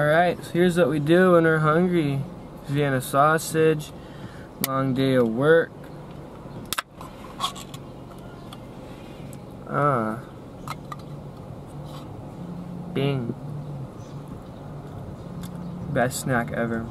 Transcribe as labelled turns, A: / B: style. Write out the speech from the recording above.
A: Alright, so here's what we do when we're hungry. Vienna sausage, long day of work. Ah. Bing. Best snack ever.